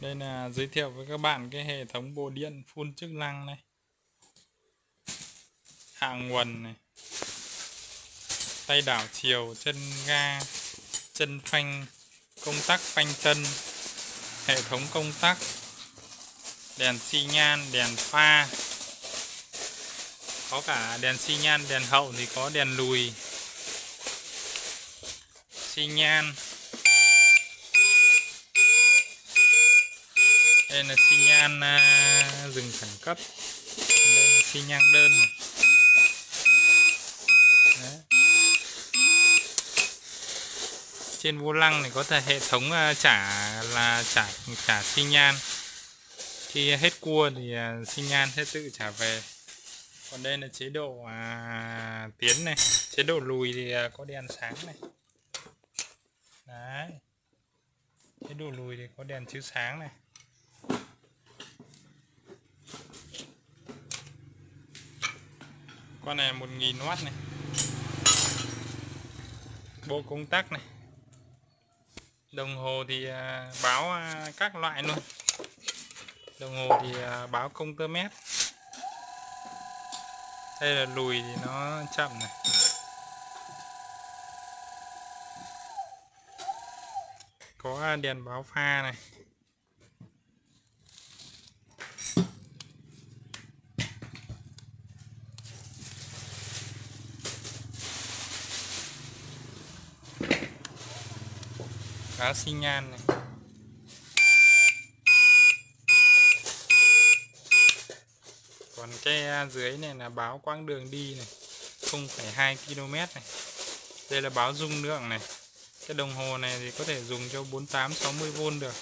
Đây là giới thiệu với các bạn cái hệ thống bộ điện phun chức năng này. Hạ nguồn này. Tay đảo chiều, chân ga, chân phanh, công tắc phanh chân, hệ thống công tắc, đèn xi nhan, đèn pha. Có cả đèn xi nhan, đèn hậu thì có đèn lùi. Xi nhan đây là xi nhan à, rừng dừng khẩn cấp. Đây là xi nhan đơn này. Đấy. trên vô lăng này có thể hệ thống à, trả là trả trả xi nhan. Khi hết cua thì à, xi nhan sẽ tự trả về. Còn đây là chế độ à, tiến này. Chế độ lùi thì à, có đèn sáng này. Đấy. Chế độ lùi thì có đèn chiếu sáng này. Con này 1000W này. Bộ công tắc này. Đồng hồ thì à, báo à, các loại luôn. Đồng hồ thì à, báo công tơ mét. Đây là lùi thì nó chậm này. Có đèn báo pha này. Báo xi nhan này. Còn cái à, dưới này là báo quãng đường đi này 0,2 km này. Đây là báo dung lượng này. Cái đồng hồ này thì có thể dùng cho 48 60V được.